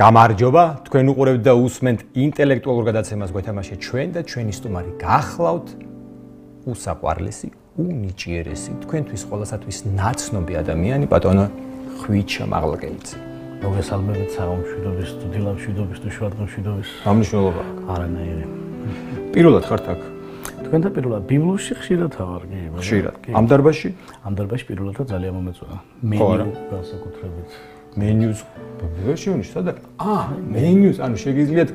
გამარჯობა, თქვენ უყურებთ და უსმენთ ინტელექტუალურ გადაცემას გვეთამაშე ჩვენ და ჩვენი სტუმარი გახლავთ უსაყვარლესი, უნიჭიერესი, თქვენთვის ყოველასათვის ნაცნობი ადამიანი, ბატონო ხვიჩა მაღლაკელიძე. მოგესალმებით საომშვიდობის, სტუდიალშვიდობის, შუადღმშვიდობის. ამნიშნულობა. არანაირი. პირველად ხართ აქ? თქვენ და პირველად ბიბლიაში ხშირად ვარ, კი. ხშირად. ამ დარბაზში? ამ დარბაზში პირველად და ძალიან მომეწონა. მენიუ განსაკუთრებით. მენიუს ვერსიონი სადა? აა, მენიუს, ანუ შეგიძლიათ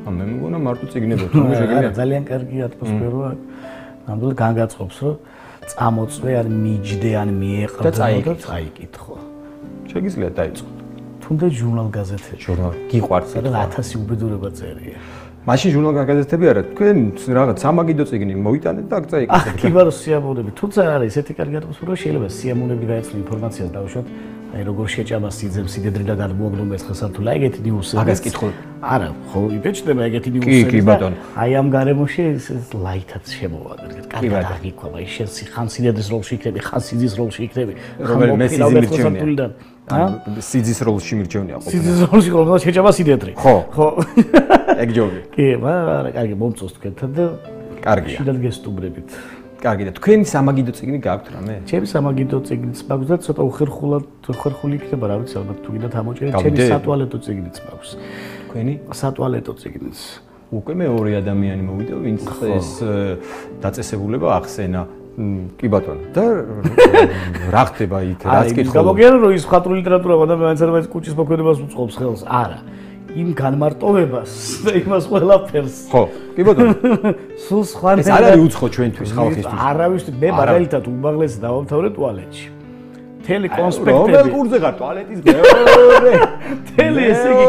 ა მე მგონა მარტო ციგნებო თუ შეგიძლიათ. ძალიან კარგი ატმოსფეროა. ნამდვილად განგაწყობს, რომ წამოწვე არ მიჯდე ან მიეყრდო და წაიკითხო. შეგიძლიათ დაიწყოთ. თუნდაც ჟურნალ გაზეთებში. ჟურნალ გიყვართ, სადაც 1000 უბედურება წერია. მაშინ ჟურნალ გაზეთები არა, თქვენ რაღაც სამაგიდო წიგნი მოიტანეთ და წაიკითხეთ. კი ბარო სიამოვნები, თუმცა არის ესეთი კარგი ატმოსფერო, შეიძლება სიამოვნები გაეცნო ინფორმაციას დავუშვათ. აი როგორ შეჭამა სიძემ სიდედრი და გადმოაგდო მესხესართული აი ეგეთი ნიუსი მაგას კითხულ არა ხო იბეჭდება ეგეთი ნიუსი კი კი ბატონო. აი ამ გარემოში ეს ლაითაც შემოვა კარგად აღიქვა აი შენ ხან სიდედრის როლში იქნები ხან სიძის როლში იქნები რომელი მე სიძის სიძის როლში მირჩევნია ყოფილი სიძის როლში ხოლმე შეჭამა სიდედრი ხო. ხო. ეგ ჯობი კი მაგრამ კარგი მომწონს თქვენთან და კარგია. შეიძლება გესტუმრებით. კარგი და თქვენი სამაგიდო ციგნი გაქვთ რამე? ჩემი სამაგიდო ციგნიც მაქვს და ცოტა უხერხულად ხერხული იქნება, რა ვიცი, ალბათ თუ კიდე თამოჭერე, ჩემი სატუალეტო ციგნიც მაქვს. თქვენი? სატუალეტო ციგნიც. უკვე მეორე ადამიანი მოვიდა, ვინც ეს დაწესებულება ახსენა. კი ბატონო. და რა ხდება იქ? რას კითხულობ? გამოგიერო რომ ის ხატრული ლიტერატურა ადამიანს არ მაინც კუჩის მოქმედებას უწყობს ხელს. არა. იმ განმარტოვებას და იმას ყველაფერს. ხო, კი ბატონო. სულ სხვა ეს არ არის უცხო ჩვენთვის ხალხისთვის. არავის მე მაგალითად უმაღლესი დავამთავრე ტუალეტში. მთელი კონსპექტები. რომელ კურსზე ხარ ტუალეტის მეორე? მთელი ესე იგი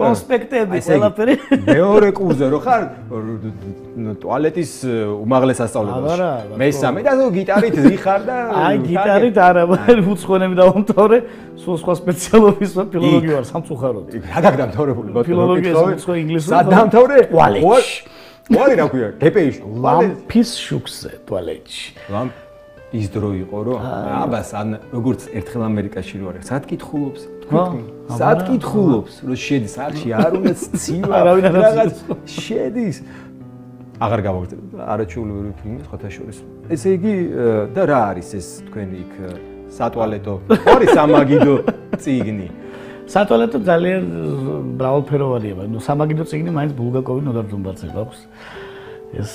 კონსპექტები ყველაფერი. მეორე კურსზე რო ხარ ტუალეტის უმაღლეს ასწავლებლობაში. მესამე და გიტარით ვიხარ და აი გიტარით არა, უცხოენები დავამთავრე, სულ სხვა სპეციალობის ფილოლოგია ვარ სამწუხაროდ. რა გაგდამთავრებული ბატონო? ფილოლოგია უცხო ინგლისური. სად დამთავრე? ტუალეტში. ტუალეტი რა ქვია? დეპეიში. ლამპის შუქზე ტუალეტში. ლამპ ის დრო იყო რომ აბას ან როგორც ერთხელ ამერიკაში რო არის სად კითხულობს თქვენ სად კითხულობს რომ შედის არში არ უნდა ცივა რაღაც შედის. აღარ გავაგრძელებ არაჩვეულებრივი ფილმი ხოთა შორის. ესე იგი და რა არის ეს თქვენი იქ სატუალეტო ორი სამაგიდო ციგნი სატუალეტო ძალიან მრავალფეროვანია ნუ სამაგიდო ციგნი მაინც ბულგაკოვი ნოდარ ძუმბაძე გვაქვს. ეს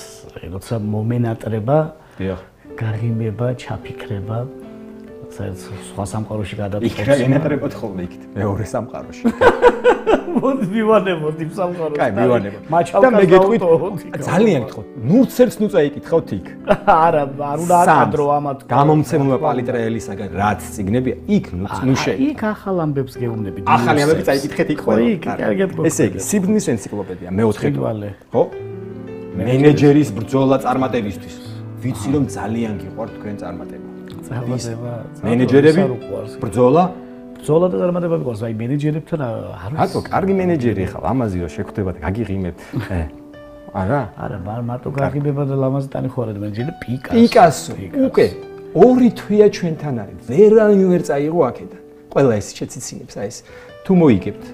როცა მომენატრება დიახ. გაღიმება, ჩაფიქრება, სხვა სამყაროში გადაწყობს. იქ რა ენატრებოდ ხოლმე იქით მეორე სამყაროში. მოდი მივანებოთ იმ სამყაროში. კაი, მივანებოთ. და მე გეტყვით, ძალიან გეტყვით. ნურცერს ნუ წაიკითხავთ იქ. არა, არ უნდა აკადრო ამათ. გამომცემლობა პალიტრეელისაგან რაც ციგნებია, იქ ნუ ნუ შე. იქ ახალ ამბებს გეუბნები. ახალი ამბები წაიკითხეთ იქ ყველა. იქ კარგად მოხდა. ესე იგი, სიბნის ენციკლოპედია მეოთხე თვალე. ხო? მენეჯერის ბრძოლა წარმატებისთვის. ვიცი რომ ძალიან გიყვართ თქვენ წარმატება. წარმატება. მენეჯერები? ბრძოლა? ბრძოლა და წარმატება მიყვარს. აი მენეჯერებთან არ არის. აკო, კარგი მენეჯერი ხარ, ამაზე რომ შეგხვდებათ, გაგიღიმებთ. არა? არა, მარტო გაგიღიმება და ლამაზი ტანი ხო არა მენეჯერი პიკასო. პიკასო. უკვე ორი თვია ჩვენთან არის. ვერანი ვერ წაიღო აქედან. ყველა ეს შეციცინებს, აი ეს. თუ მოიგებთ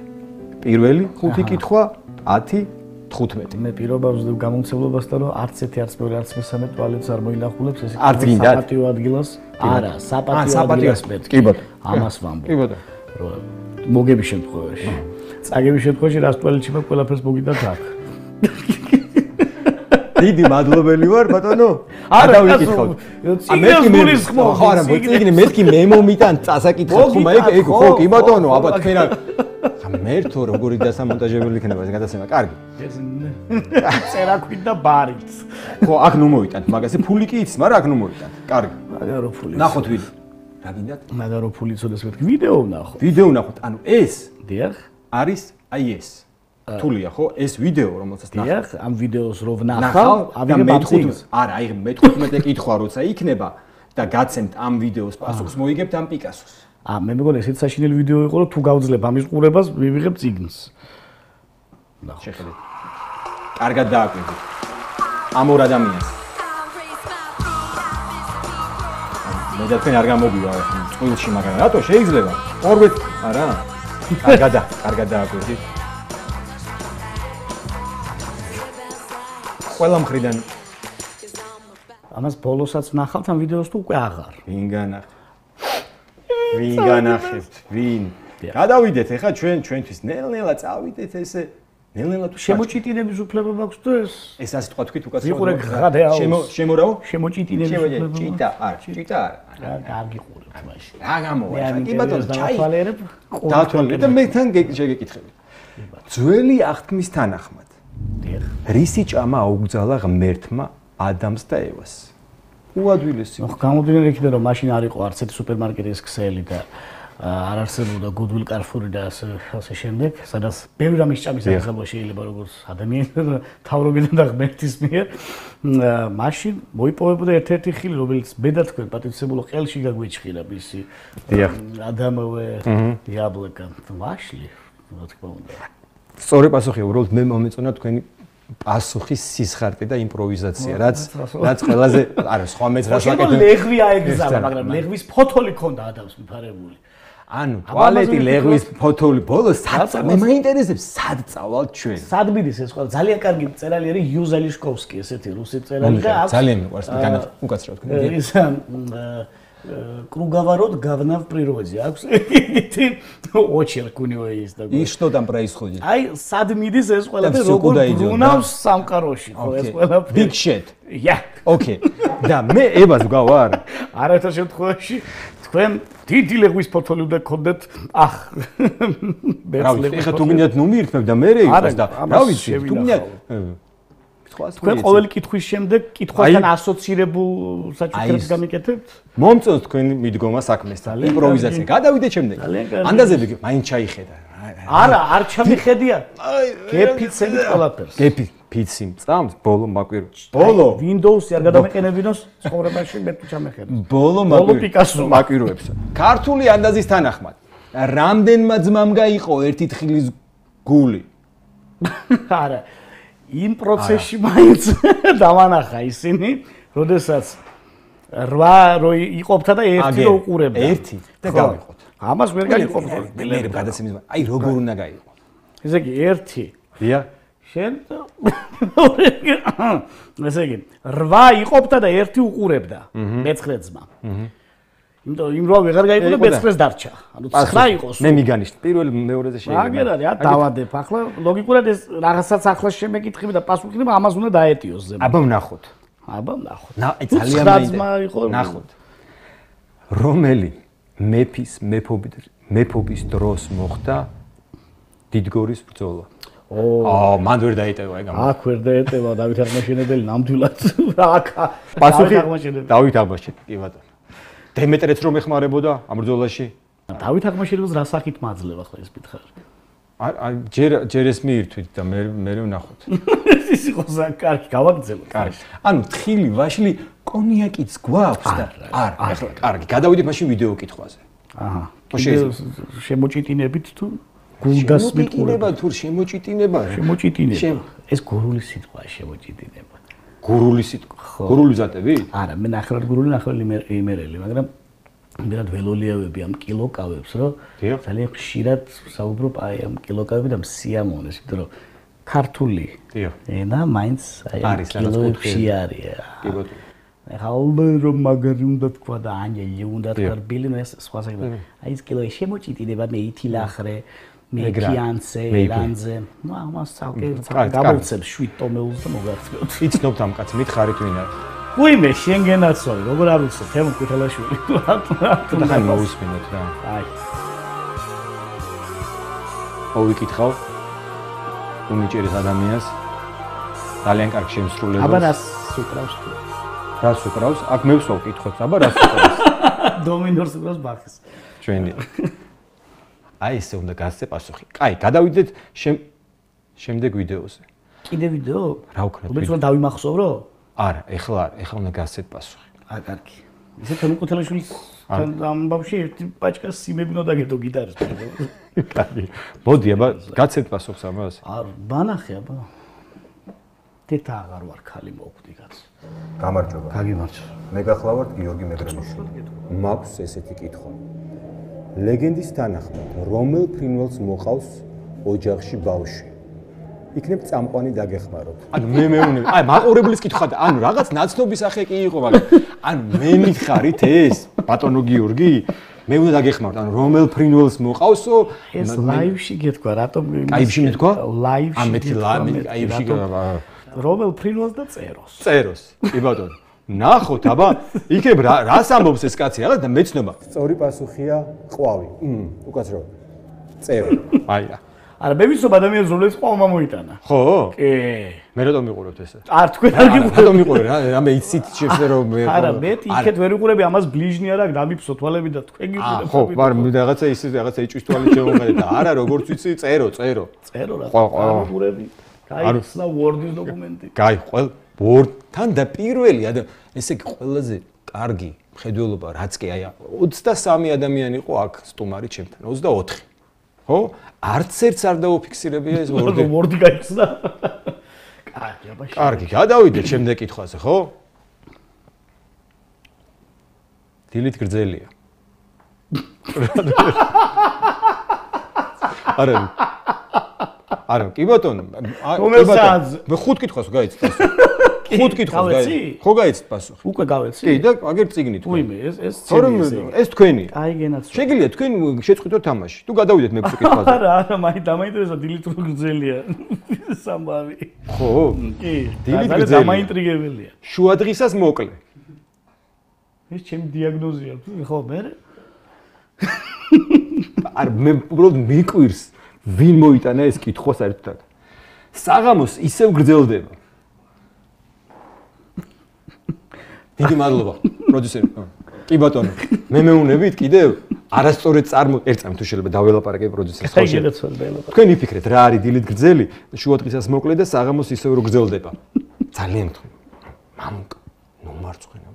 პირველი ხუთი კითხვა 10 15. მე პირობავს გამომცემლობასთან რომ არც ერთი არც მეორე არც მესამე ტუალეტს არ მოინახულებს ეს საპატიო ადგილას. არა, საპატიო ადგილას მეტ. კი ბატონო. ამას ვამბობ. კი ბატონო. რომ მოგების შემთხვევაში. წაგების შემთხვევაში რას ტუალეტში მე ყველაფერს მოგიდათ აქ. დიდი მადლობელი ვარ ბატონო. არა დავიკითხავ. ციგნის გულის ხმო. ხო არა, ციგნი მეთქი მე მომიტან წასაკითხავ ხომ ეგ ეგ ხო კი ბატონო, აბა თქვენ რა მერთო როგორი დასამონტაჟებელი იქნება ეს გადაცემა? კარგი. ეს წერაქვით და ბარით. ხო, აქ ნუ მოიტანთ, მაგაზე ფული კი იცს, მაგრამ აქ ნუ მოიტანთ. კარგი. მაგარო ფული. ნახოთ ვიდეო. რა გინდათ? მაგარო ფული ცოდეს მეთქი ვიდეო ვნახოთ. ვიდეო ვნახოთ. ანუ ეს დიახ არის აი ეს. თულია ხო? ეს ვიდეო რომელსაც ნახავ. დიახ, ამ ვიდეოს რო ვნახავ, ამიგე მე-15. არა, აი მე-15 კითხვა როცა იქნება და გაცემთ ამ ვიდეოს პასუხს, მოიგებთ ამ პიკასოს. ა მე მეგონა ესეც საშინელი ვიდეო იყო რომ თუ გავძლებ ამის ყურებას მივიღებ ციგნს. და შეხედეთ. კარგად დააკვირდით. ამ ორ ადამიანს. მე და თქვენ არ გამოგვივა წყვილში, მაგრამ რატო შეიძლება? ორვეთ არა. კარგადა, კარგადა აკვირდი. ყველა მხრიდან ამას ბოლოსაც ნახავთ ამ ვიდეოს თუ უკვე აღარ? ვინ განახ? ვინ განახებთ? ვინ? გადავიდეთ ახლა ჩვენ ჩვენთვის ნელ-ნელა წავიდეთ ესე ნელ-ნელა თუ შემოჭიტინების უფლება მაქვს თუ ეს? ეს ასე თქვა თქვით უკაცრავად. ვიყურე ღადეაოს. შემო შემორავ? შემოჭიტინების უფლება. ჭიტა, არ, ჭიტა არ. რა გაგიყურე თმაში. რა გამოვა? კი ბატონო, ჩაი. დათვალიერებ. და მე თან შეგეკითხები. ძველი აღთქმის თანახმად. დიახ. რისი ჭამა აუგზალა ღმერთმა ადამიანს და ევას? უადვილესი. ხო, გამოდიდნენ იქიდან რომ მაშინ არ იყო არც ერთი სუპერმარკეტის ქსელი და არ არსებობდა Goodwill Carrefour და ასე ასე შემდეგ, სადაც ბევრი რამის ჭამის აღება შეიძლება როგორც ადამიანის თავრობიდან და ღმერთის მიერ. მაშინ მოიპოვებოდა ერთ-ერთი ხილი, რომელიც ბედა თქვენ პატიცებულო ყელში გაგვიჩხირა მისი. დიახ. ადამოვე იაბლეკა. ვაშლი, რა თქმა უნდა. სწორი პასუხია, უბრალოდ მე მომეწონა თქვენი პასუხის სისხარტი და იმპროვიზაცია, რაც რაც ყველაზე არა, სხვა მეც რას ვაკეთებ. ლეღვი აეგზავნა, მაგრამ ლეღვის ფოთოლი ქონდა ადამიანს მიფარებული. ანუ ტუალეტი ლეღვის ფოთოლი ბოლოს სად მე მაინტერესებს სად წავალ ჩვენ სად მიდის ეს ყველა ძალიან კარგი წერალი არის იუზელიშკოვსკი ესეთი რუსი წერალი და ძალიან მიყვარს განა უკაცრავ თქვენ ის круговорот говна в природе აქვს ეთი очерк у него есть такой и что там происходит აი სად მიდის ეს ყველა და როგორ ბრუნავს სამყაროში ხო ეს ყველა big shit ja okay და მე ევას გავარ არაერთო შემთხვევაში თქვენ დიდი ლეგვის პორტფოლიო უნდა გქონდეთ ახ რა ვიცი ეხა თუ გინდათ ნუ მიირთმევ და მე რე იყოს და რა ვიცი თუ გინდათ თქვენ ყოველი კითხვის შემდეგ კითხვასთან ასოცირებულ საჩუქრებს გამიკეთებთ? მომწონს თქვენი მიდგომა საქმესთან, იმპროვიზაცია. გადავიდეთ შემდეგ. ანდაზები მაინც ჩაიხედა. არა, არ ჩამიხედია. გეფიცებით ყველაფერს. გეფი ფიცი წამს ბოლო მაკვირო. ბოლო Windows-ი არ გადამეყენებინოს ცხოვრებაში მე თუ ჩამეხედა. ბოლო მაკვირო. მაკვიროებს. ქართული ანდაზის თანახმად, რამდენმა ძმამ გაიყო ერთი თხილის გული? არა. იმ პროცესში მაინც დავანახა ისინი, როდესაც 8 რო იყოფთა და ერთი რო უყურებდა. ერთი და გავიყოთ. ამას ვერ გაიყოფ. მე გადაცემის აი როგორ უნდა გაიყო. ესე იგი ერთი. დია. შენ ესე იგი 8 იყოფთა და ერთი უყურებდა. მეცხრე ძმა. აჰა. იმიტომ იმ რო ვეღარ გაიყო და მეცხრეს დარჩა. ანუ 9 იყოს. მე მიგანიშნ პირველ მეორეზე შეიძლება. აგერ არის, ა დავადებ. ახლა ლოგიკურად ეს რაღაცას ახლა შემეკითხები და პასუხი და ამას უნდა დაეტიოს ზემო. აბა ვნახოთ. აბა ვნახოთ. ნა ძალიან მაინტერესებს. ვნახოთ. რომელი მეფის მეფობით მეფობის დროს მოხდა დიდგორის ბრძოლა? ო მან ვერ დაიტევა ეგ ამ აქ ვერ დაეტევა დავით აღმაშენებელი ნამდვილად აქ პასუხი დავით აღმაშენებელი კი ბატონო დემეტრეც რომ ეხმარებოდა ამ ბრძოლაში? დავით აღმაშენებელს რა საკით მაძლევა ხო ეს მითხარ? აი ჯერ ჯერ ეს მიირთვით და მე მე ვნახოთ. ის იყო საკარგი, გავაგზავნე. კარგი. ანუ თხილი, ვაშლი, კონიაკიც გვაქვს და არ, ახლა კარგი, გადავიდეთ მაშინ ვიდეო კითხვაზე. აჰა. შემოჭიტინებით თუ გულგასმით ყურება თუ შემოჭიტინება? შემოჭიტინება. ეს გურული სიტყვაა შემოჭიტინება. გურული სიტყვა. გურული ზატები? არა, მე ნახევრად გურული, ნახევრად იმერელი, მაგრამ მერად ველოლიავები ამ კილოკავებს, რომ ძალიან ხშირად საუბრობ აი ამ კილოკავები და სიამონეს, იმიტომ რომ ქართული ენა მაინც აი ამ კილოებში არის. კი ბატონო. ალბათ რომ მაგარი უნდა თქვა და ანელი უნდა თქვა ბილინო ეს სხვა საკითხი. აი ეს კილო შემოჭიტიდება მე ითილახრე. მე კიანცე, ლანძე. ნუ ამას ცალკე გამოვცემ 7 ტომეულს და მოგახსნოთ. იცნობთ ამ კაცს, მითხარით ვინ არის? უიმე შენგენაცოვი, როგორ არ ვიცი, თემ კუთელაშვილი. და ხან მოусმინოთ რა. აი. მოვიკითხავ. უნიჭერის ადამიანს ძალიან კარგ შემსრულებელს. აბა რას უკრავს თუ? რას უკრავს? აქ მე ვსვავ კითხვებს, აბა რას უკრავს? დომინორს უკრავს ბახის. ჩვენი აი ესე უნდა გასცე პასუხი. კაი, გადავიდეთ შემდეგ ვიდეოზე. კიდე ვიდეო? რა ვქნათ? რომელიც უნდა დავიმახსოვრო? არა, ეხლა არა, ეხლა უნდა გასცეთ პასუხი. აა, კარგი. ისე თემუკუთელაშვილის ამბავში ერთი პაჭკა სიმები უნდა გედო გიტარის. კარგი. მოდი, აბა, გასცეთ პასუხს ამას. არ ბანახე, აბა. თეთა აღარ ვარ ხალი მოხვდი კაც. გამარჯობა. გაგიმარჯობა. მე გახლავართ გიორგი მეგრელიშვილი. მაქვს ესეთი კითხვა. ლეგენდის თანახმად, რომელ ფრინველს მოყავს ოჯახში ბავშვი? იქნებ წამყვანი დაგეხმაროთ. ანუ მე მეუნები, აი მაყურებლის კითხვა და ანუ რაღაც ნაცნობის სახე კი იყო, მაგრამ ანუ მე მითხარით ეს ბატონო გიორგი? მე უნდა დაგეხმაროთ, ანუ რომელ ფრინველს მოყავსო? ეს ლაივში გეთქვა, რატომ? ლაივში მეთქვა? ლაივში. ამეთი ლაივში რომელ ფრინველს და წეროს? წეროს. კი ბატონო. ნახოთ, აბა, იქებ რა რას ამბობს ეს კაცი, ახლა და მეცნობა. სწორი პასუხია ყვავი. მ უკაცრავ. წერო. აი რა. არა, მე ვიცნობ ადამიანს რომელიც ყვავ მომოიტანა. ხო? კი. მე რატომ მიყურებთ ესე? არ თქვენ არ გიყურებთ. რატომ მიყურებ რა? რამე იცით შეფზე რომ მე არა, მე იქეთ ვერ უყურები ამას ბლიჟნი არა, გამიფსო თვალები და თქვენ გიყურებთ. ხო, მაგრამ მე რაღაცა ის რაღაცა იჭვის თვალი შემოღერე და არა, როგორც ვიცი, წერო, წერო. წერო რა. ხო, ხო. უყურები. კაი, სნა ვორდის დოკუმენტი. კაი, ვორდთან და პირველი ესე იგი ყველაზე კარგი მხედველობა რაც კი აი 23 ადამიანი იყო აქ სტუმარი ჩემთან 24 ხო? არც ერთს არ დაუფიქსირებია ეს ვორდი. ვორდი გაიხსნა. კარგი აბა კარგი გადავიდეთ შემდეგ კითხვაზე ხო? დილით გრძელია. არა არა კი ბატონო მე ხუთ კითხვას გაიცით ხუთ კითხვას გაიცით ხო გაიცით პასუხი? უკვე გავეცი. კი და აგერ წიგნით უიმე ეს ეს ცენი ეს თქვენი. აი გენაც შეგიძლია თქვენ შეწყვიტოთ თამაში. თუ გადავიდეთ მექვსე კითხვაზე არა არა მაინც დამაინტერესა დილით რო გძელია სამბავი. ხო. კი. დილით გძელია დამაინტრიგებელია. შუადღისას მოკლე. ეს ჩემი დიაგნოზია ხო მე არ მე უბრალოდ მიკვირს ვინ მოიტანა ეს კითხვა საერთოდ? საღამოს ისევ გრძელდება. დიდი მადლობა, პროდიუსერი. კი ბატონო, მე მეუნებით კიდევ არასწორად წარმო ერთამ თუ შეიძლება დაველაპარაკე პროდიუსერს ხო შეიძლება. თქვენ იფიქრეთ რა არის დილით გრძელი, შუადღისას მოკლე და საღამოს ისევ რო გრძელდება. ძალიან მთხრი. მამუკ, ნუ მარცხენა.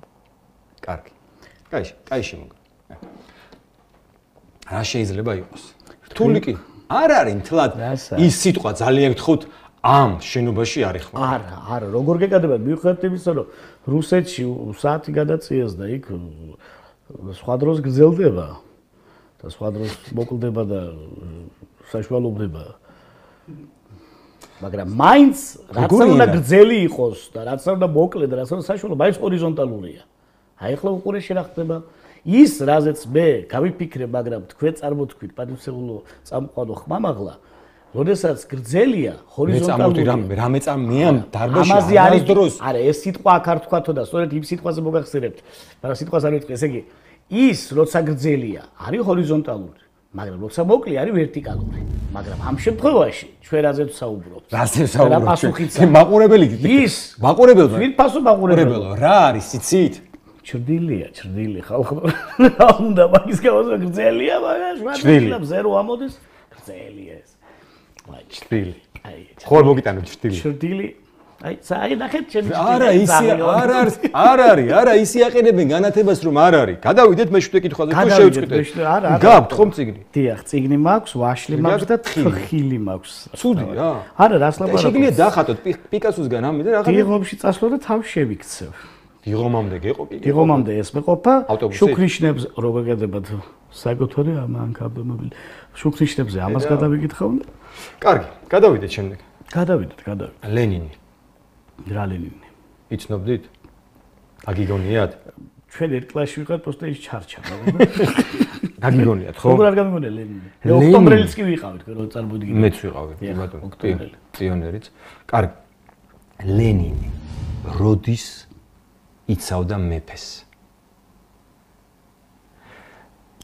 კარგი. კაიში, კაიში მოგ. რა შეიძლება იყოს? რთული კი. არ არის მთლად ის სიტყვა ძალიან გთხოვთ ამ შენობაში არის ხო? არა, არა, როგორ გეკადება მიუხედავად იმისა, რომ რუსეთში საათი გადაწიეს და იქ სხვა დროს გრძელდება და სხვა დროს მოკლდება და საშუალობდება. მაგრამ მაინც რაც უნდა გრძელი იყოს და რაც უნდა მოკლე და რაც უნდა საშუალო, მაინც ჰორიზონტალურია. აი ახლა უყურე შეხდება ის რაზეც მე გავიფიქრე, მაგრამ თქვენ წარმოთქვით პატივცემულო წამყვანო ხმამაღლა, როდესაც გრძელია ჰორიზონტალური რამე რამე წამიან დარბაში ამაზე არის დროს. არა, ეს სიტყვა აქ არ თქვათო და სწორედ იმ სიტყვაზე მოგახსენებთ. მაგრამ სიტყვას არ ვიტყვი, ესე იგი ის როცა გრძელია, არის ჰორიზონტალური. მაგრამ როცა მოკლე არის ვერტიკალური. მაგრამ ამ შემთხვევაში ჩვენ ვსაუბრობთ? რაზე ვსაუბრობთ? რა პასუხიც? მაყურებელი ის მაყურებელმა. ვინ პასუხ მაყურებელო? რა არის იცით? ჩრდილია, ჩრდილი ხალხო. რა უნდა მაგის გამოსა გრძელია, მაგრამ შვადი ზერო ამოდის გრძელია ეს. აი ჩრდილი. აი ხო მოგიტანებ ჩრდილი. ჩრდილი? აი საინახეთ ჩემი არა ისე არ არის არ არის არა ისე აყენებენ განათებას რომ არ არის. გადავიდეთ მე-7 კითხვაზე თუ შევწყვიტეთ გაქვთ ხომ ციგნი დიახ ციგნი მაქვს ვაშლი მაქვს და თხილი. მაქვს. ცუდი რა? არა რას ლაპარაკობ შეგიძლია დახატოთ პიკასუსგან ამით და რაღაცა დიღობში წასვლა და თავ შევიქცევ. დიღომამდე გეყო კიდე დიღომამდე ეს მეყოფა შუქრიშნებს როგორ გედებათ საკუთარი ამან კაბმობილი შუქრიშნებზე ამას გადავიკითხავ კარგი გადავიდეთ შემდეგ გადავიდეთ გადავიდეთ ლენინი რა ლენინი იცნობდით აგიგონიათ ჩვენ ერთ კლასში ვიყავით პოსტა ის ჩარჩა გაგიგონიათ ხო? როგორ არ გამიგონია ლენინი? ოქტომბრელიც კი ვიყავით, რომ წარმოიდგინე. მეც ვიყავი, ბატონო. პიონერიც. კარგი. ლენინი. როდის იცავდა მეფეს.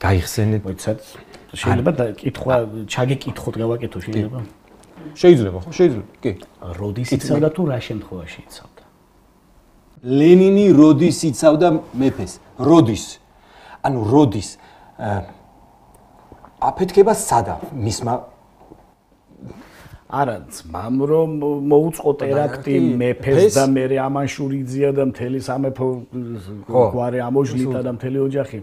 გაიხსენეთ, მოიცათ. შეიძლება და კითხვა ჩაგეკითხოთ, გავაკეთო შეიძლება. შეიძლება, ხო, შეიძლება. კი. როდის იცავდა თუ რა შემთხვევაში იცავდა? ლენინი როდის იცავდა მეფეს? როდის? ანუ როდის? აფეთქება სადა მისმა არა ძმამ რომ მოუწყო ტერაქტი მეფეს და მე ამანშურიძია და მთელი სამეფო გვარი ამოჟლითა და მთელი ოჯახი.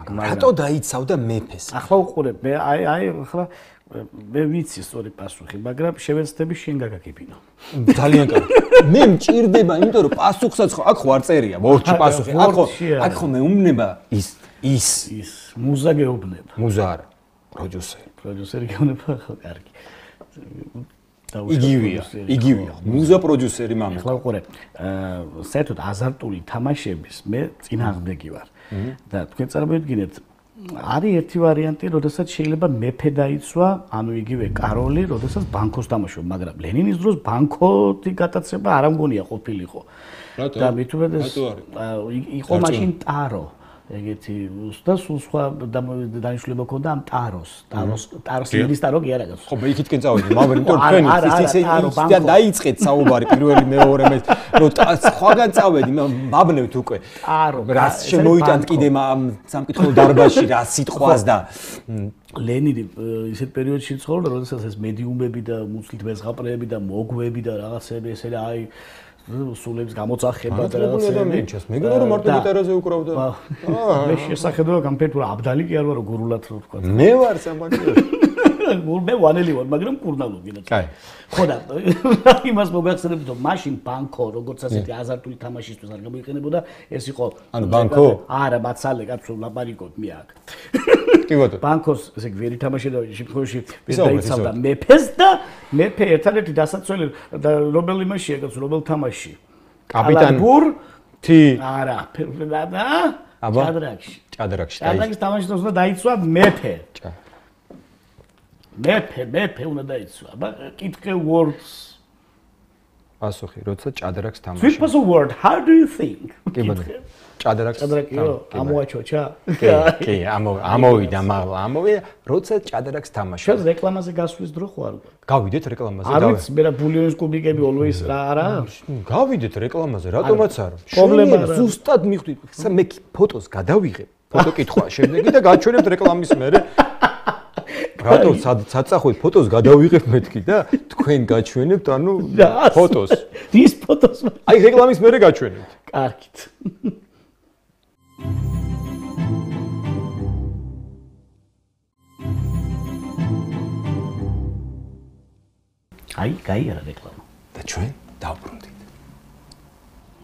რატო დაიცავდა მეფეს ახლა უყურებ. მე აი აი ახლა მე ვიცი სწორი პასუხი მაგრამ შევეცდები შენ გაგაგებინო. ძალიან კარგი. მე მჭირდება იმიტომ რომ პასუხსაც ხო აქ ხო არ წერია მორჩი პასუხი. აქ ხო აქ ხო მე უმნება ის ის. ის მუზა გეუბნება. მუზა არა. პროდიუსერი. პროდიუსერი გეუბნება ხო კარგი. იგივეა, იგივეა. მუზა პროდიუსერი მამა. ახლა უყურე. აა საერთოდ აზარტული თამაშების მე წინააღმდეგი ვარ. და თქვენ წარმოიდგინეთ არის ერთი ვარიანტი, როდესაც შეიძლება მეფე დაიცვა, ანუ იგივე კაროლი, როდესაც ბანკოს დამაშვა, მაგრამ ლენინის დროს ბანკოთი გატაცება არ ამგონია ყოფილიყო. და მით უმეტეს იყო მაშინ ტარო. ეგეთი და სულ სხვა დანიშნულება ქონდა ამ ტაროს. ტაროს ტაროს ლინის ტარო კი არა გასულ ხო მე იქითკენ წავედი მაგრამ იმიტომ თქვენი ისე ისე დაიწყეთ საუბარი პირველი მეორე მე რომ სხვაგან წავედი მაბნევთ უკვე. ტარო რა შემოიტანთ კიდე ამ სამკითხო დარბაზში რა სიტყვას და ლენინი ისეთ პერიოდში ცხოვრობდა როდესაც ეს მედიუმები და მუცლით მეზღაპრეები და მოგვები და რაღაცები ესე აი სულებს გამოწახება და რაღაცები. მეგონა რომ მარტო გიტარაზე უკრავდა. აა მე შეხედულა გამფერტურა აბდალი კი არ ვარო გურულად რო თქვა. მე ვარ სამბანიო. მე ვანელი ვარ, მაგრამ კურნალო გინდა. კაი. ხო და იმას მოგახსენებთ რომ მაშინ ბანკო როგორც ასეთი აზარტული თამაშისთვის არ გამოიყენებოდა, ეს იყო ანუ ბანკო? არა, მაცალე კაცო ლაპარიკობ მე აქ. კი ბატონო. ბანკოს ესე ვერი თამაშია და შემთხვევაში ვერ დაიცავდა მეფეს და მეფე ერთადერთი დასაცველი და რომელ იმაშია კაცო, რომელ თამაში? კაპიტან ბურ თი არა, ფერდა და აბა ჭადრაკში. ჭადრაკში. ჭადრაკის თამაში დროს უნდა დაიცვა მეფე. ჭა. მეფე, მეფე უნდა დაიცვა. აბა კითხე words. პასუხი, როცა ჭადრაკს თამაში. Which was a word? How do you think? კი ბატონო. ჭადრაკს ჭადრაკიო, ამოაჩოჩა? კი, კი, ამო ამოვიდა მაღლა, ამოვიდა, როცა ჭადრაკს თამაში. შენ რეკლამაზე გასვლის დრო ხო არ? გავიდეთ რეკლამაზე და არ ვიცი, მე რა ბულიონის კუბიკები always რა არა? გავიდეთ რეკლამაზე, რატომაც არა? პრობლემა ზუსტად მიხვდით, მე ფოტოს გადავიღებ, ფოტო კითხვა შემდეგი და გაჩვენებთ რეკლამის მერე. რატო საწახვით ფოტოს გადავიღებ მეთქი და თქვენ გაჩვენებთ ანუ ფოტოს. ის ფოტოს აი რეკლამის მერე გაჩვენებთ. კარგით. აი გაიარა რეკლამა. და ჩვენ დავბრუნდით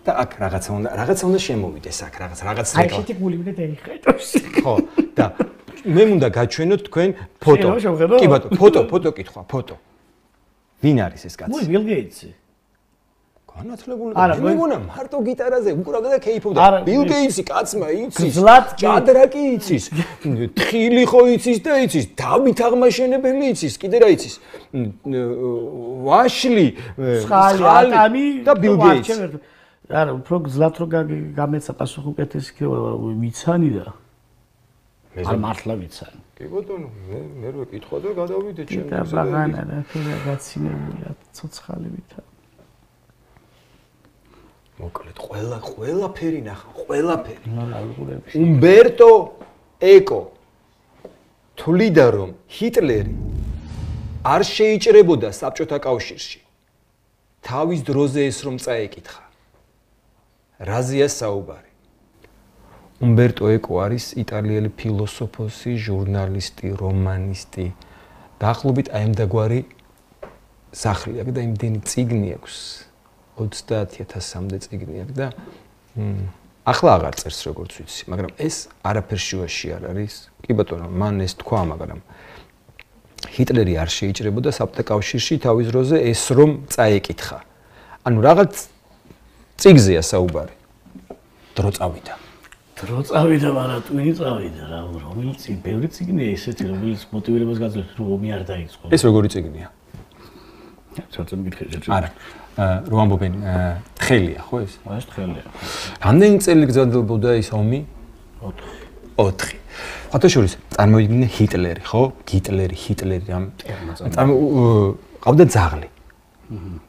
და აქ რაღაცა უნდა რაღაცა უნდა შემოვიდეს აქ რაღაც რაღაც რეკლამა აი შეთი გული უნდა დაიხედოს ხო და მე მუნდა გაჩვენოთ თქვენ ფოტო. კი ბატონო, ფოტო, ფოტო კითხვა, ფოტო. ვინ არის ეს კაცი? მოი, ბილ გეიტსი. განათლებული და მეგონა მარტო გიტარაზე უკრავდა და кейფობდა. ბილ გეიტსი კაცმა იცის, ჭადრა კი იცის, თხილი ხო იცის და იცის, დავით აღმაშენებელი იცის, კიდე რა იცის? ვაშლი, ხალი, ატამი და ბილ გეიტსი. არა, უფრო გზლად რო გამეცა პასუხი უკეთესი ქევა ვიცანი და არ მართლა ვიცანი. კი ბატონო, მე მე რო კითხვა და გადავიდე ჩემს. და ბაღანა და ფერა გაცინებულია ცოცხალებითა. მოკლედ, ყველა ყველა ფერი ნახა, ყველა ფერი. უმბერტო ეკო თვლიდა რომ ჰიტლერი არ შეიჭრებოდა საბჭოთა კავშირში. თავის დროზე ეს რომ წაეკითხა. რაზეა საუბარი? უმბერტო ეკო არის იტალიელი ფილოსოფოსი, ჟურნალისტი, რომანისტი. დაახლოებით აი ამ დაგვარი სახლი აქვს და იმდენი ციგნი აქვს. 30000-მდე ციგნი აქვს და ახლა აღარ წერს როგორც ვიცი, მაგრამ ეს არაფერ შუაში არ არის. კი ბატონო, მან ეს თქვა, მაგრამ ჰიტლერი არ შეიჭრებოდა საბჭოთა კავშირში თავის დროზე ეს რომ წაეკითხა. ანუ რაღაც ციგზეა საუბარი. დრო წავიდა. დრო წავიდა, მაგრამ ტვინი წავიდა რა, რომელიც ბევრი ციგნია ესეთი, რომელიც მოტივირებას გაძლევს, რომ ომი არ დაიწყო. ეს როგორი ციგნია? ცოტა მიგიხე შეჭი. არა. რო ამბობენ, თხელია, ხო ეს? ეს თხელია. რამდენი წელი გრძელდებოდა ეს ომი? 4. 4. ათაშორის წარმოიდგინე ჰიტლერი, ხო? ჰიტლერი, ჰიტლერი ამ წარმო ყავდა ძაღლი.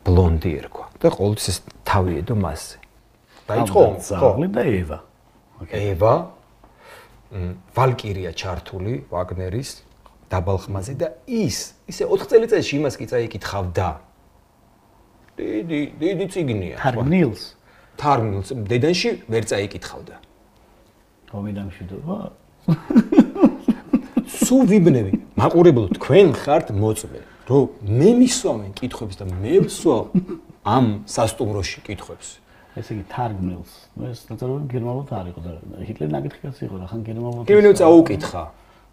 ბლონდი ერქვა და ყოველთვის ეს თავი ედო მასზე. დაიწყო? ძაღლი და ევა. ევა ვალკირია ჩართული ვაგნერის დაბალხმაზე და ის ისე 4 წელიწადში იმას კი წაიკითხავდა დიდი დიდი ციგნია თარგმნილს თარგმნილს დედანში ვერ წაიკითხავდა. თომიდამშვიდობა სუ ვიბნები მაყურებელო თქვენ ხართ მოწმე რომ მე მისვამენ კითხვებს და მე ვსვავ ამ სასტუმროში კითხვებს ესე იგი თარგმნელს. ნუ ეს ნაწარმოები გერმანულად არ იყო და ჰიტლერი ნაკითხი კაცი იყო რა ხან გერმანულად. ვინმე წაუკითხა.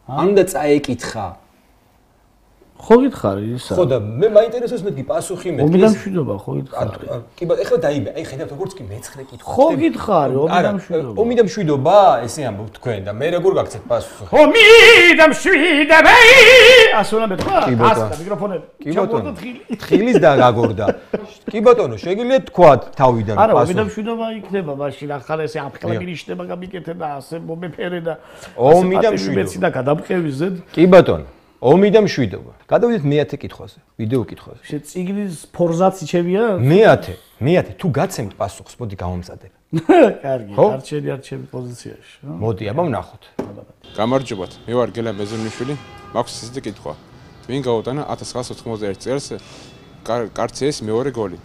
ამდა წაეკითხა. ხო გითხარი ისა? ხო და მე მაინტერესებს მეთქი პასუხი მეთქი. ომიდან მშვიდობა ხო გითხარი? კი ბა ეხლა დაიმე, აი ხედავთ როგორც კი მეცხრე კითხვა. ხო გითხარი, ომიდან მშვიდობა. ომიდან მშვიდობა, ესე ამბობ თქვენ და მე როგორ გაგცეთ პასუხი? ომიდან მშვიდობა! ასე უნდა მეთქვა? ასა მიკროფონები. კი ბატონო. თხილის და გაგორდა. კი ბატონო, შეგიძლიათ თქვა თავიდან პასუხი. არა, ომიდან მშვიდობა იქნება, მაშინ ახლა ესე აფხლები ნიშნება გამიკეთე და ასე მომეფერე და ომიდან მშვიდობა. მეცი და გადამყევი ზედ. კი ბატონო. ომი და მშვიდობა. გადავიდეთ მეათე კითხვაზე, ვიდეო კითხვაზე. შე ციგნის ფორზაც იჩებია? მეათე, მეათე, თუ გაცემთ პასუხს, მოდი გამომწადებ. კარგი, არჩევი არჩევი პოზიციაში, ხო? მოდი, აბა ვნახოთ. გამარჯობათ. მე ვარ გელა მეზურნიშვილი. მაქვს ისეთი კითხვა. ვინ გაუტანა 1991 წელს კარციეს მეორე გოლი?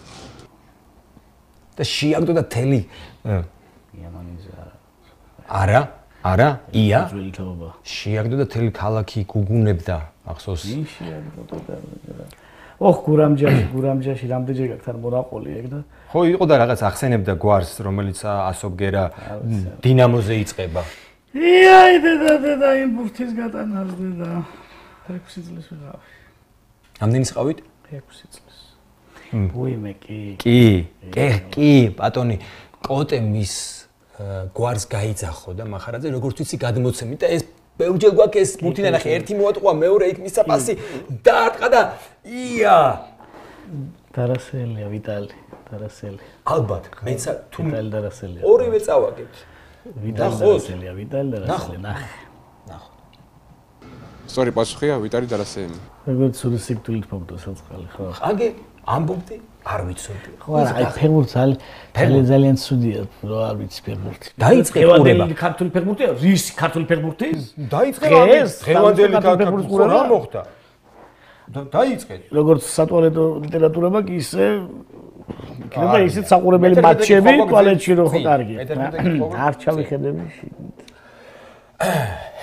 და შეაგდო და თელი. იამანიზე არა. არა? არა? ია? ძველი თაობა. შეაგდო და თელი ქალაქი გუგუნებდა, ახსოვს? შეაგდო და ოხ გურამჯაში, გურამჯაში რამდენჯერ გაქვს არ მორაყოლი ეგ და ხო იყო და რაღაც ახსენებდა გვარს, რომელიც ასობგერა დინამოზე იწება. იაი და და და იმ ბურთის გატანას და 6 წლის ვიღავი. ამდენი წავით? 6 წლის. უიმე კი. კი, კი, კი, ბატონი, კოტე მის გვარს გაიძახო და מחარაძე როგორც ვიცი გადმოცემი და ეს ბევრჯერ გვაქვს ეს მუთი ნახე ერთი მოატყვა მეორე იქ მისცა პასი დაარტყა და ია! დარასელია ვიტალი დარასელი ალბათ მეცა თუ ვიტალი დარასელია. ორივე წავაგებთ. ვიტალი დარასელია ვიტალი დარასელი ნახე. ნახო. სწორი პასუხია ვიტალი დარასელი როგორც სულ სიკვდილით მომდო საწყალი ხო? აგე ამბობდი არ ვიცოდი. ხო არა, აი ფეხბურთი ძალიან ძალიან ცუდია, რო არ ვიცი ფეხბურთი. დაიწყე ყურება. ქართული ფეხბურთი? რის ქართული ფეხბურთი? დაიწყე ეს დღევანდელი ქართული ფეხბურთი რა მოხდა? დაიწყე. როგორც სატუალეტო ლიტერატურება კი ისე იქნება ისეთ საყურებელი მატჩები კვალეთში რო ხო კარგი. არ ჩავიხედები.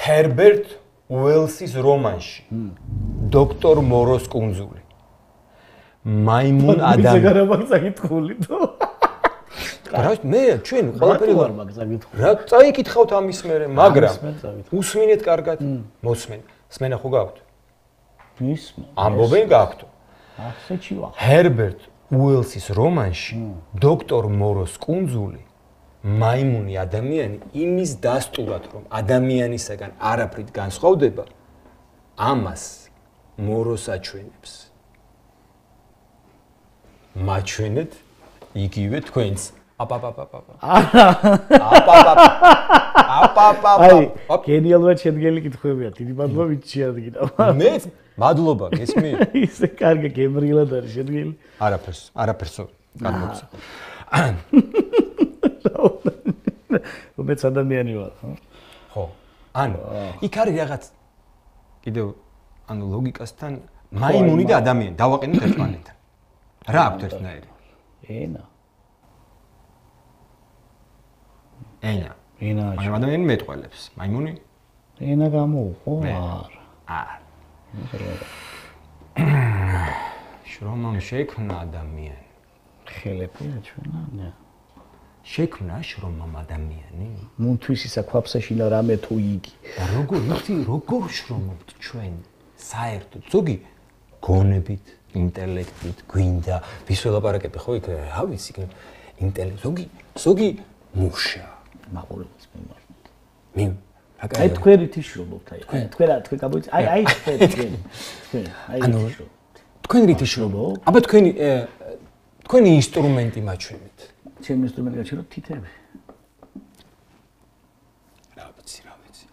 ჰერბერტ უელსის რომანში დოქტორ მოროს კუნძული მაიმუნ ადამიანი. მე გარაბაკ წაკითხული თო. რა მე ჩვენ ყველაფერი ვარ მაგ წაკითხული. რა წაიკითხავთ ამის მერე, მაგრამ უსმინეთ კარგად, მოსმენ. სმენა ხო გაქვთ? ისმენ. ამბობენ გაქვთ. ასეთი ვარ. ჰერბერტ უელსის რომანში დოქტორ მოროს კუნძული მაიმუნი ადამიანი იმის დასტურად რომ ადამიანისაგან არაფრით განსხვავდება ამას მოროს აჩვენებს. მაჩვენეთ იგივე თქვენს. აპაპაპაპა აპაპაპა აი გენიალურად შედგენილი კითხვებია. დიდი მადლობა ვით შეადგინა. მე მადლობა გესმი ისე კარგი გემრიელად არის შედგენილი. არაფერს არაფერსო გადმოცა უმეც ადამიანი ვარ ხო? ხო. ანუ იქ არის რაღაც კიდევ ანუ ლოგიკასთან მაიმუნი და ადამიანი დავაყენოთ ერთმანეთთან რა აქვს ერთნაირი? ენა. ენა. ენა. მაგრამ ადამიანი მეტყველებს. მაიმუნი? ენა გამოუყო? არა. არა. შრომამ შექმნა ადამიანი. ხელები აჩვენა? ნე. შექმნა შრომამ ადამიანი? მუნთვის ისა ქვაფსაშინა რამე თუ იგი. როგორ იცი როგორ შრომობთ ჩვენ? საერთოდ ზოგი გონებით ინტელექტით გვინდა. ვის ველაპარაკები ხო იქ რა ვიცი ინტელექტ ზოგი ზოგი მუშა. მაყურებელს მიმართ მე აი თქვენ რითი შრობობთ აი თქვენ რა თქვენ გამოიწ აი აი თქვენ თქვენ აი ანუ თქვენ რითი შრობობთ აბა თქვენი თქვენი ინსტრუმენტი მაჩვენეთ ჩემი ინსტრუმენტი გაჩვენო თითები. რა ვიცი რა ვიცი.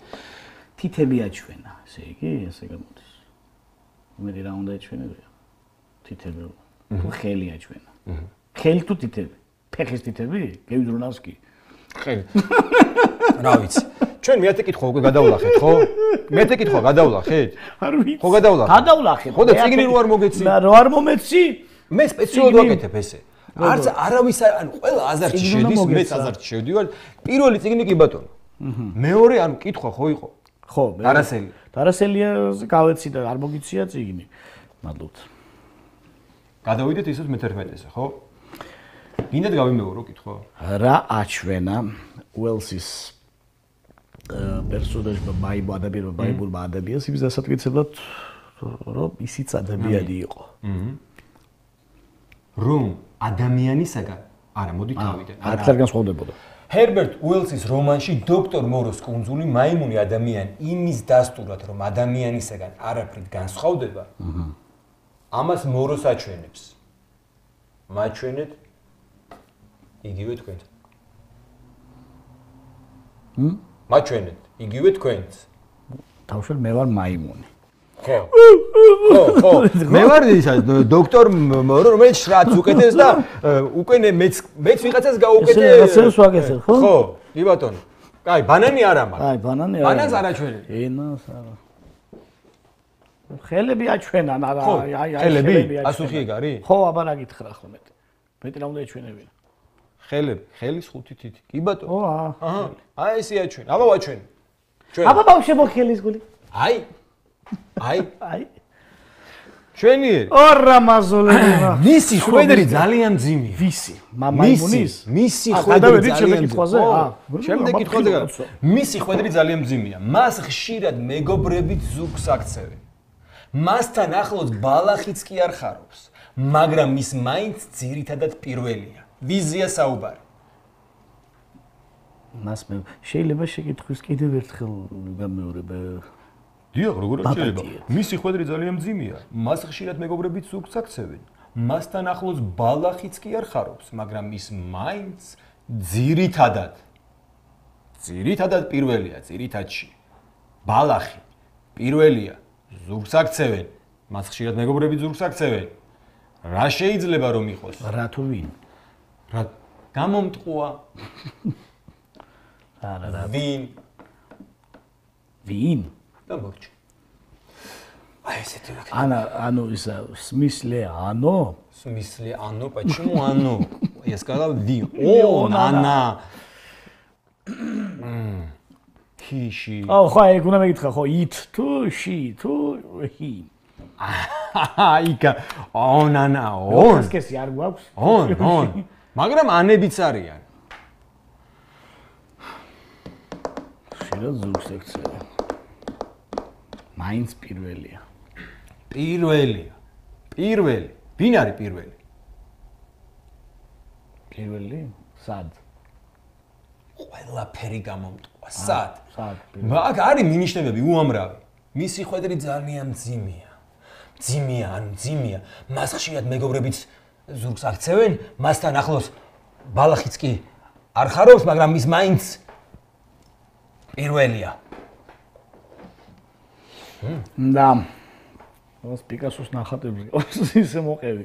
თითები აჩვენა ესე იგი ესე გამოდის. მე რა უნდა ეჩვენებია თითები თუ ხელი აჩვენა. ხელი თუ თითები? ფეხის თითები? გევიძრონავს კი. ხელი. რა ვიცი. ჩვენ მეათე კითხვა უკვე გადავლახეთ, ხო? მეათე კითხვა გადავლახეთ? არ ვიცი. ხო გადავლახეთ? გადავლახეთ. ხო და ციგნი რო არ მოგეცი? რა არ მომეცი? მე სპეციალურად ვაკეთებ ესე. არც არავის ანუ ყველა აზარტში შედის, მეც აზარტში შევდივარ. პირველი ციგნი კი ბატონო. მეორე ანუ კითხვა ხო იყო? ხო, მე. დარასელი. დარასელია გავეცი და არ მოგიცია ციგნი. მადლობთ. გადავიდეთ ისეთ მე-11-ზე, ხო? გინდათ გავიმეორო კითხვა? რა აჩვენა უელსის პერსონაჟმა მაიმ ადამიანმა მაიმურმა ადამიანს იმის დასადგენად რომ ისიც ადამიანი იყო. აჰა. რომ ადამიანისაგან არა მოდი თავიდან. არა კარგან სხვადებოდა. ჰერბერტ უელსის რომანში დოქტორ მოროს კუნძული მაიმუნი ადამიანი იმის დასტურად რომ ადამიანისაგან არაფრით განსხვავდება. აჰა. ამას მოროს აჩვენებს. მაჩვენეთ იგივე თქვენ. ჰმ? მაჩვენეთ იგივე თქვენც. თავშელ მე ვარ მაიმუნი. ხო. ხო, ხო. მე ვარ ისა დოქტორ მორო რომელიც შრაც უკეთეს და უკვე მეც მეც ვიღაცას გაუკეთე. რას ვაგესებ, ხო? ხო. კი ბატონო. კაი, ბანანი არა მაგ. აი, ბანანი არა. ბანანს არ აჩვენე. ენას არა. ხელები აჩვენან არა, აი, აი, ხელები. ასუხი ეგ არის? ხო, აბა რა გითხრა ხო მეტი. მეტი რა უნდა ეჩვენებინა? ხელები, ხელის ხუთი თითი. კი ბატონო. ო, აჰა. აი ესე აჩვენ. აბა ვაჩვენ. ჩვენ. აბა ბავშვებო ხელის გული. აი. აი. აი. ჩვენიერი. ო რამაზოლები. მისი ხვედრი ძალიან ძიმია. ვისი? მამაიმუნის? მისი ხვედრი ძალიან კითხვაზე? აა. შემდეგ კითხვაზე გა. მისი ხვედრი ძალიან ძიმია. მას ხშირად მეგობრებით ზუგს აქცევენ. მასთან ახლოს ბალახიც კი არ ხარობს, მაგრამ ის მაინც ძირითადად პირველია. ვიზია საუბარი. მას მე შეიძლება შეკითხვის კიდევ ერთხელ გამეორება დიახ, როგორ შეიძლება? მისი ხვედრი ძალიან მძიმეა. მას ხშირად მეგობრებით სუქს აქცევენ. მასთან ახლოს ბალახიც კი არ ხარობს, მაგრამ ის მაინც ძირითადად ძირითადად პირველია, ძირითადში. ბალახი პირველია. ზურგს აქცევენ. მას ხშირად მეგობრებით ზურგს აქცევენ. რა შეიძლება რომ იყოს? რა თუ ვინ? რა გამომტყუა? არა, რა. ვინ? ვინ? და მოგჭი. აი ესეთი რა. ანა, ანუ ის смысле ано? смысле ано? Почему ано? Я сказал ви. О, ана. თიში. აუ ხო, ეგ უნდა მეკითხა, ხო, it თუ she თუ he. აიკა on and on. ესკესი არ გვაქვს. on on. მაგრამ ანებიც არიან. შეიძლება ზურგს ექცევა. მაინც პირველია. პირველია. პირველი. ვინ არის პირველი? პირველი? სად? ყველაფერი გამომტყვა. სად? სად? მაგ არის მინიშნებები უამრავი. მისი ხვედრი ძალიან ძიმია. ძიმია, ანუ ძიმია. მას ხშირად მეგობრებიც ზურგს აქცევენ, მასთან ახლოს ბალახიც კი არ ხარობს, მაგრამ ის მაინც პირველია. და ოს პიკასოს ნახატები ისე მოყევი.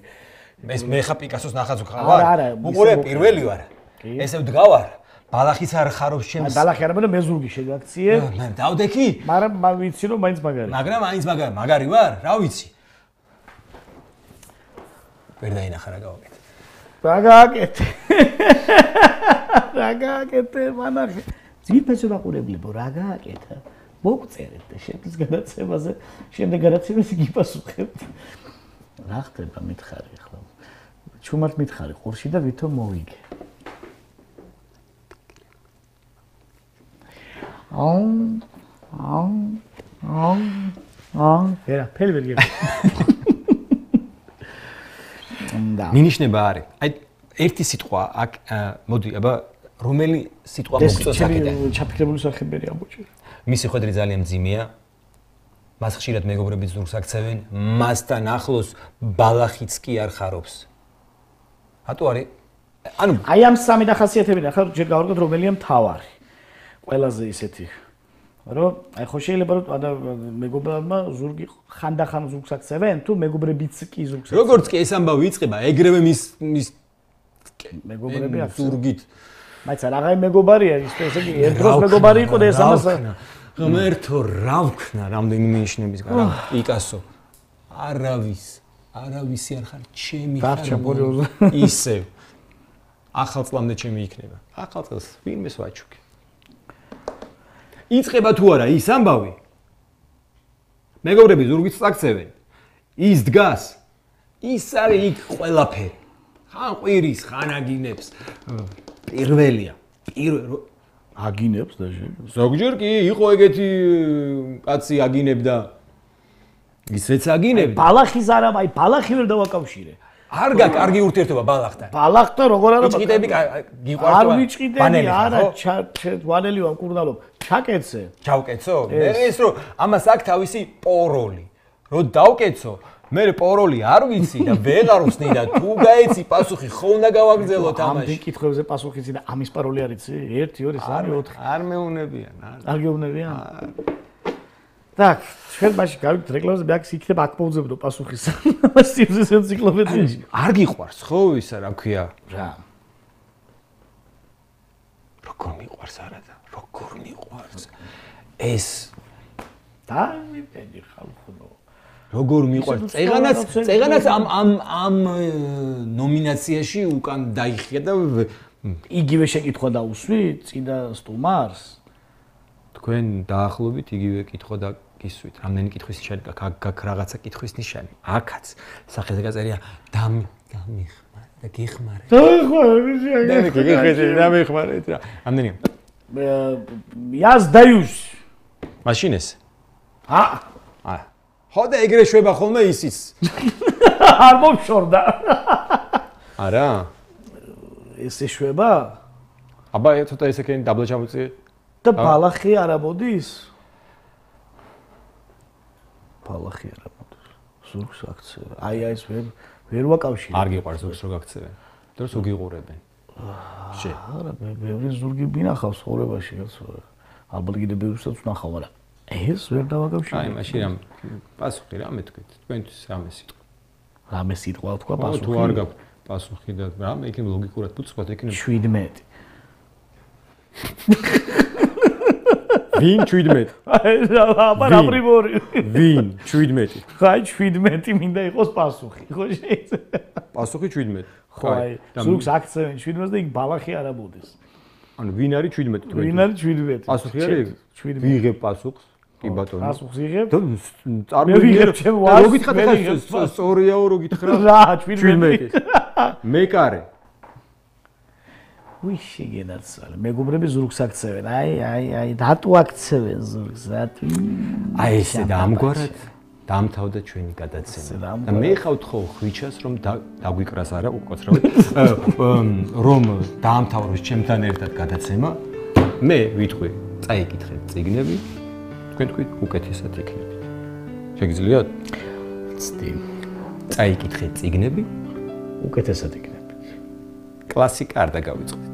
ეს მე ხა პიკასოს ნახატს ვქავარ? უყურე პირველი ვარ. ესე ვდგავარ. ბალახიც არ ხარობს ჩემს. ბალახი არა, მაგრამ მე ზურგი შეგაქციე. მე დავდექი? მაგრამ მაგ ვიცი რომ მაინც მაგარი. მაგრამ მაინც მაგარი, მაგარი ვარ? რა ვიცი? ვერ დაინახა რა გავაკეთე. რა გააკეთე? რა გააკეთე, მანახე? ძირფესო დაყურებლებო, რა გააკეთა? მოგწერეთ და შეფის განაცემაზე, შემდეგ განაცემას გიპასუხებთ. რა ხდება მითხარი ახლა? ჩუმად მითხარი ყურში და ვითომ მოვიგე. აუ აუ აუ აუ ერა ფელი ვერ გიგე. და მინიშნება არის. აი ერთი სიტყვა აქ მოდი, აბა რომელი სიტყვა მოგწონს აქედან? ჩაფიქრებული სახებერი ამბოჭი. მისი ხვედრი ძალიან მძიმეა. მას ხშირად მეგობრები ზურგს აქცევენ, მასთან ახლოს ბალახიც კი არ ხარობს. ატო არის? ანუ აი ამ სამი დახასიათებიდან ხარ ჯერ გავარკვევთ რომელია მთავარი. ყველაზე ისეთი რომ აი ხო შეიძლება რომ მეგობრებმა ზურგი ხანდახან ზურგს აქცევენ თუ მეგობრებიც კი ზურგს როგორც კი ეს ამბავი იწება ეგრევე მის მის მეგობრები აქცევენ ზურგით. მაიცა რაღაი მეგობარია ის ესე იგი ერთდროს მეგობარი იყო და ეს ამას ღმერთო რა ვქნა რამდენი მინიშნების გარა პიკასო არავის არავისი არ ხარ ჩემი ხარ ისე ახალწლამდე ჩემი იქნება. ახალწელს ვინმეს ვაჩუქე იწება თუ არა ის ამბავი მეგობრები ზურგით წაქცევენ ის დგას ის არის იქ ყველაფერი ხან ყვირის, ხან აგინებს. პირველია. პირველ აგინებს და ზოგჯერ კი იყო ეგეთი კაცი აგინებდა. ისეც აგინებდა. ბალახის არა, აი ბალახი ვერ დავაკავშირე. არ გა კარგი ურთიერთობა ბალახთან. ბალახთან როგორ არა? მიჭიდები გიყვარს. არ მიჭიდები, არა, ვანელი ვარ კურნალობ. ჩაკეცე. ჩავკეცო? მე ის რომ ამას აქვს თავისი პოროლი. რომ დავკეცო, მე პოროლი არ ვიცი და ვეღარ ვსნი და თუ გაეცი პასუხი ხო უნდა გავაგზელო თამაში. ამ კითხვებზე პასუხი და ამის პაროლი არ იცი? 1 2 3 4 არ მეუნებიან, არ გეუნებიან? так, ჩვენ მაშინ გავიქეთ რეკლამაზე, მე აქ იქნება აქ მოვძებნო პასუხის. სიუზეს ენციკლოპედიაში. არ გიყვარს ხო ისა რა ქვია? რა. როგორ მიყვარს არა და როგორ მიყვარს? ეს და მე ხალხო როგორ მიყვარს? წეღანაც წეღანაც ამ ამ ამ ნომინაციაში უკან დაიხია და იგივე შეკითხვა დაუსვი წინა სტუმარს. თქვენ დაახლოებით იგივე კითხვა და გისვით. რამდენი კითხვის ნიშანი გაქვს რაღაცა კითხვის ნიშანი? აქაც სახეზე გაწერია დამ დამიხმარ და გიხმარ. დამიხმარ. გიხმარ, დამიხმარ რა. რამდენი? იას დაიუს. მაშინ ეს? აა აა ხო და ეგრე შვება ხოლმე ისიც. არ მომშორდა. არა? ესე შვება? აბა ცოტა ესე კენ დაბლა ჩამოწი. და ბალახი არ ამოდის? ბალახი არ ამოდის. ზურგს აქცევენ. აი აი ეს ვერ ვერ ვაკავშირებ. არ გიყვარს ზურგს რო გაქცევენ. დროს უგიყურებენ. შე. არა, მე ბევრი ზურგი კაცო. ალბათ კიდე ბევრსაც ვნახავ, მაგრამ ეს ვერ დავაგავშავ. აი, მაშინ რამ პასუხი რამე თქვით? თქვენთვის რამე სიტყვა. რამე სიტყვა თქვა პასუხი. თუ არ გაქვს პასუხი და რამე იქნებ ლოგიკურად უცხოთ იქნებ 17. ვინ 17? აბა რა პრიმორი. ვინ 17? ხაი 17 მინდა იყოს პასუხი. ხო შეიძლება. პასუხი 17. ხაი. ზუგს აქცევენ 17 და იქ ბალახი არ ამოდის. ანუ ვინ არის 17 თქვენ? ვინ არის 17? პასუხი არის 17. ვიღებ პასუხს? კი ბატონო. პასუხს იღებ? წარმოგიდგენთ ჩემ ვარს. რო გითხრათ ახლა სწორიაო რო გითხრათ? რა 17. მე კარე. ვიში გენაცვალე. მეგობრები ზურგს აქცევენ. აი, აი, აი, დატუ აქცევენ ზურგს, დატუ. აი ესე და ამგვარად დამთავრდა ჩვენი გადაცემა. და მე ხავთ ხო ხვიჩას რომ დაგვიკრას არა უკოცრავად რომ დაამთავროს ჩემთან ერთად გადაცემა. მე ვიტყვი, წაიკითხეთ ციგნები. თქვენ თქვით უკეთესად იქნებით. შეგიძლიათ? ცდი. წაიკითხეთ ციგნები. უკეთესად იქნებით. კლასიკა არ დაგავიწყდით.